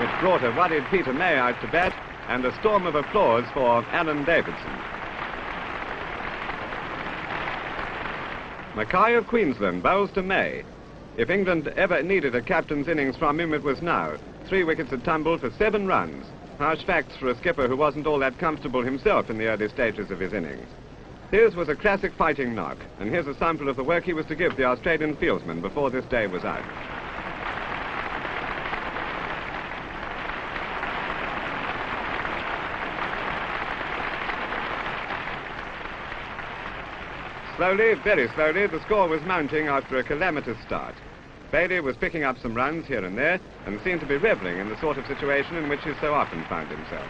which brought a worried Peter May out to bat and a storm of applause for Alan Davidson. Mackay of Queensland bowls to May. If England ever needed a captain's innings from him, it was now. Three wickets had tumbled for seven runs. Harsh facts for a skipper who wasn't all that comfortable himself in the early stages of his innings. His was a classic fighting knock, and here's a sample of the work he was to give the Australian fieldsman before this day was out. Slowly, very slowly, the score was mounting after a calamitous start. Bailey was picking up some runs here and there and seemed to be reveling in the sort of situation in which he so often found himself.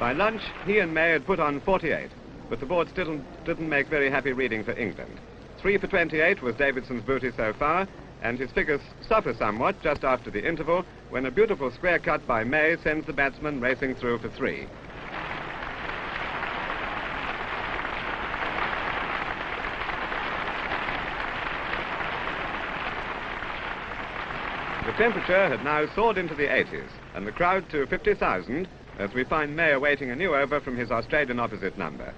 By lunch, he and May had put on 48, but the board still didn't make very happy reading for England. 3 for 28 was Davidson's booty so far, and his figures suffer somewhat just after the interval when a beautiful square cut by May sends the batsman racing through for three. The temperature had now soared into the 80s, and the crowd to 50,000 as we find May awaiting a new over from his Australian opposite number.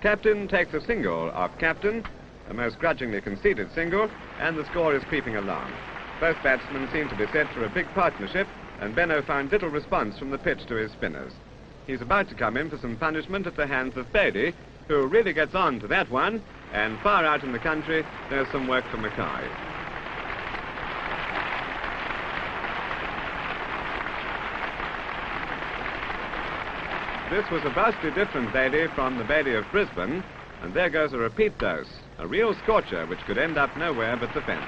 Captain takes a single off captain, a most grudgingly conceded single, and the score is creeping along. Both batsmen seem to be set for a big partnership, and Benaud found little response from the pitch to his spinners. He's about to come in for some punishment at the hands of Bailey, who really gets on to that one, and far out in the country, there's some work for Mackay. This was a vastly different Bailey from the Bailey of Brisbane, and there goes a repeat dose, a real scorcher which could end up nowhere but the fence.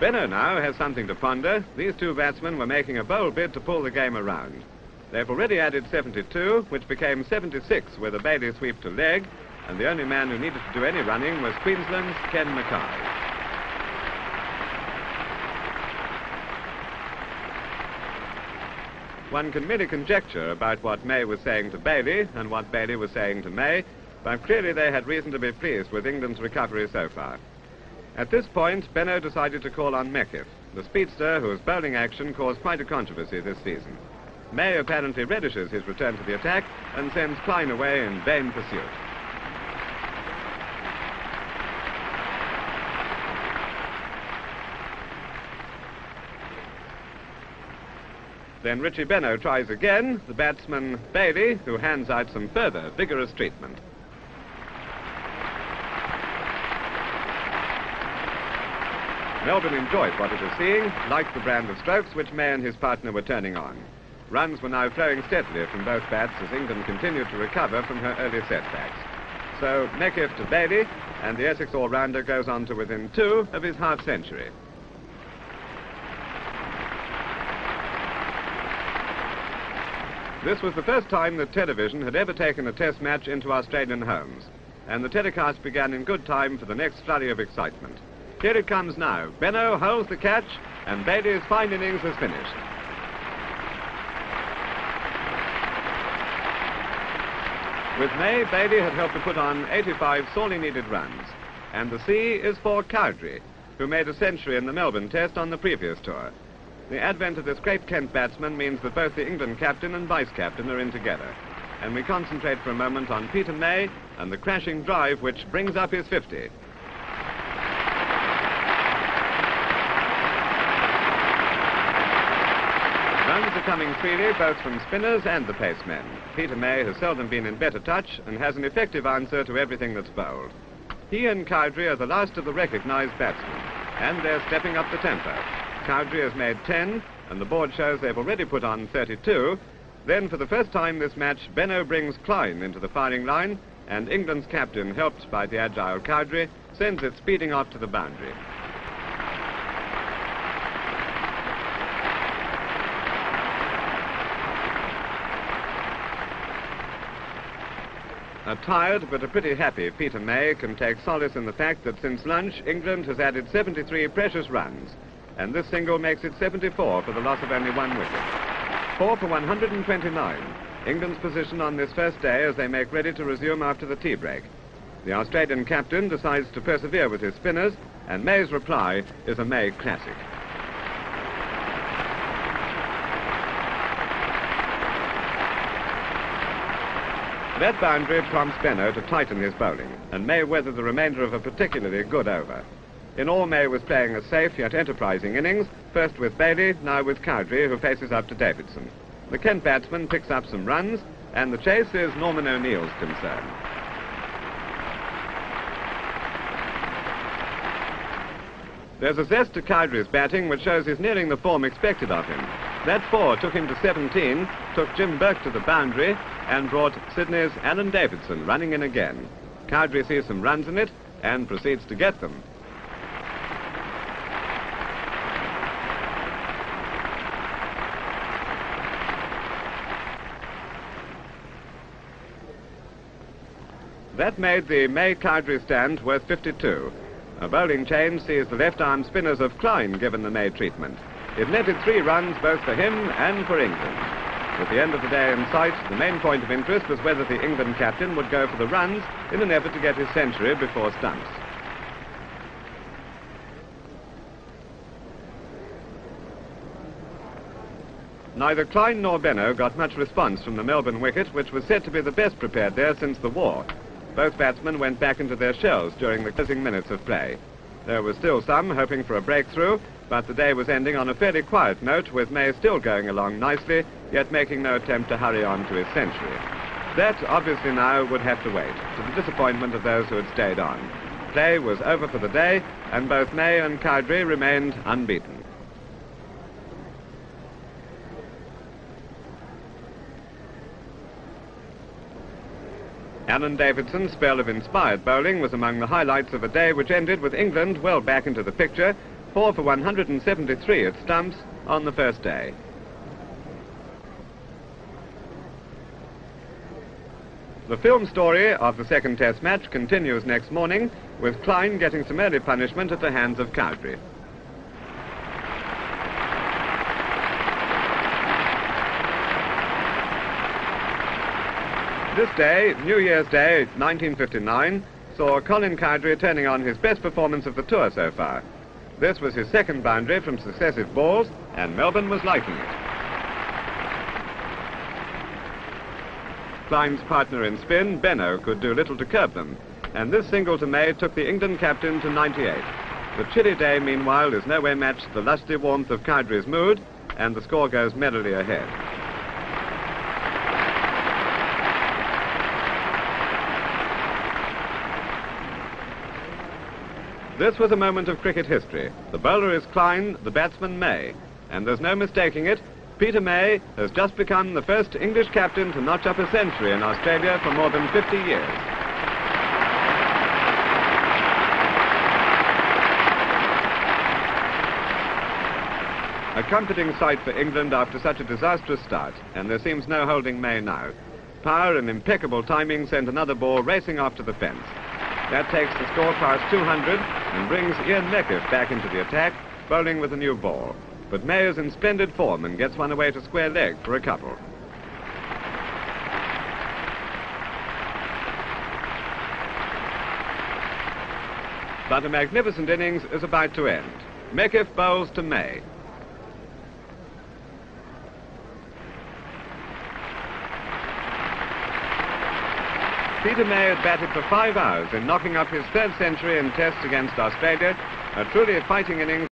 Benaud now has something to ponder. These two batsmen were making a bold bid to pull the game around. They've already added 72, which became 76 with a Bailey sweep to leg, and the only man who needed to do any running was Queensland's Ken Mackay. One can merely conjecture about what May was saying to Bailey and what Bailey was saying to May, but clearly they had reason to be pleased with England's recovery so far. At this point, Benaud decided to call on Meckiff, the speedster whose bowling action caused quite a controversy this season. May apparently relishes his return to the attack and sends Kline away in vain pursuit. Then Richie Benaud tries again, the batsman Bailey, who hands out some further vigorous treatment. Melbourne enjoyed what it was seeing, liked the brand of strokes which May and his partner were turning on. Runs were now flowing steadily from both bats as England continued to recover from her early setbacks. So Meckiff to Bailey, and the Essex all-rounder goes on to within two of his half This was the first time that television had ever taken a test match into Australian homes, and the telecast began in good time for the next flurry of excitement. Here it comes now. Benaud holds the catch, and Bailey's fine innings is finished. With May, Bailey had helped to put on 85 sorely needed runs, and the C is for Cowdrey, who made a century in the Melbourne Test on the previous tour. The advent of this great Kent batsman means that both the England captain and vice-captain are in together. And we concentrate for a moment on Peter May and the crashing drive which brings up his 50. Runs are coming freely both from spinners and the pacemen. Peter May has seldom been in better touch and has an effective answer to everything that's bowled. He and Cowdrey are the last of the recognized batsmen, and they're stepping up the tempo. Cowdrey has made 10, and the board shows they've already put on 32. Then, for the first time this match, Benaud brings Kline into the firing line, and England's captain, helped by the agile Cowdrey, sends it speeding off to the boundary. A tired but a pretty happy Peter May can take solace in the fact that since lunch, England has added 73 precious runs, and this single makes it 74 for the loss of only one wicket. Four for 129. England's position on this first day as they make ready to resume after the tea break. The Australian captain decides to persevere with his spinners, and May's reply is a May classic. That boundary prompts Benaud to tighten his bowling, and May weathered the remainder of a particularly good over. In all, May was playing a safe yet enterprising innings, first with Bailey, now with Cowdrey, who faces up to Davidson. The Kent batsman picks up some runs, and the chase is Norman O'Neill's concern. There's a zest to Cowdrey's batting which shows he's nearing the form expected of him. That four took him to 17, took Jim Burke to the boundary, and brought Sydney's Alan Davidson running in again. Cowdrey sees some runs in it and proceeds to get them. That made the May Cowdrey stand worth 52. A bowling change sees the left-arm spinners of Kline given the May treatment. It netted three runs both for him and for England. With the end of the day in sight, the main point of interest was whether the England captain would go for the runs in an effort to get his century before stumps. Neither Kline nor Benaud got much response from the Melbourne wicket, which was said to be the best prepared there since the war. Both batsmen went back into their shells during the closing minutes of play. There was still some hoping for a breakthrough, but the day was ending on a fairly quiet note, with May still going along nicely, yet making no attempt to hurry on to his century. That, obviously now, would have to wait, to the disappointment of those who had stayed on. Play was over for the day, and both May and Cowdrey remained unbeaten. Alan Davidson's spell of inspired bowling was among the highlights of a day which ended with England well back into the picture, four for 173 at stumps on the first day. The film story of the second test match continues next morning, with Kline getting some early punishment at the hands of Cowdrey. This day, New Year's Day 1959, saw Colin Cowdrey turning on his best performance of the tour so far. This was his second boundary from successive balls, and Melbourne was liking it. Kline's partner in spin, Benaud, could do little to curb them, and this single to May took the England captain to 98. The chilly day, meanwhile, is nowhere matched the lusty warmth of Cowdrey's mood, and the score goes merrily ahead. This was a moment of cricket history. The bowler is Kline, the batsman May. And there's no mistaking it, Peter May has just become the first English captain to notch up a century in Australia for more than 50 years. A comforting sight for England after such a disastrous start, and there seems no holding May now. Power and impeccable timing sent another ball racing after the fence. That takes the score past 200 and brings Ian Meckiff back into the attack, bowling with a new ball. But May is in splendid form and gets one away to square leg for a couple. But a magnificent innings is about to end. Meckiff bowls to May. Peter May had batted for five hours in knocking up his third century in tests against Australia, a truly fighting innings